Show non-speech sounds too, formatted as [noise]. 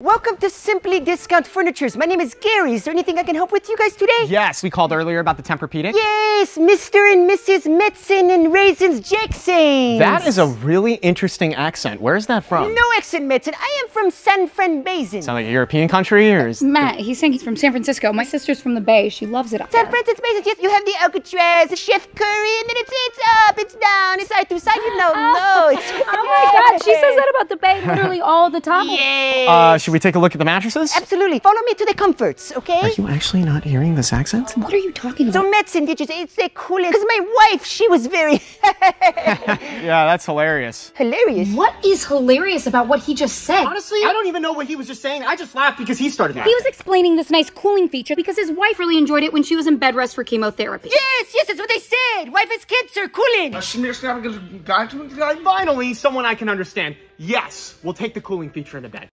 Welcome to Simply Discount Furnitures. My name is Gary. Is there anything I can help with you guys today? Yes, we called earlier about the Tempur-Pedic. Yes, Mr. and Mrs. Metzen and Raisins Jackson. That is a really interesting accent. Where's that from? No accent, Metzen. I am from San Fran Basin. Sound like a European country, or is... Uh, Matt, he's saying he's from San Francisco. My sister's from the Bay. She loves it up San there. Francisco Basin. Yes, you have the Alcatraz, the Chef Curry, and then it's it's up, it's down, it's side to side. You know, [laughs] no. It's, my God, she says that about the Bay literally all the time. [laughs] Yes. Uh, should we take a look at the mattresses? Absolutely. Follow me to the comforts, okay? Are you actually not hearing this accent? What are you talking So about? Metzen did you say it's a cool because my wife, she was very [laughs] Yeah, that's hilarious. hilarious. What is hilarious about what he just said? Honestly, I don't even know what he was just saying. I just laughed because he started He was explaining this nice cooling feature because his wife really enjoyed it when she was in bed rest for chemotherapy. Yes, yes, that's what they said. Wife has cancer, cooling. Finally, someone I can understand. Yes, we'll take the cooling feature in the bed.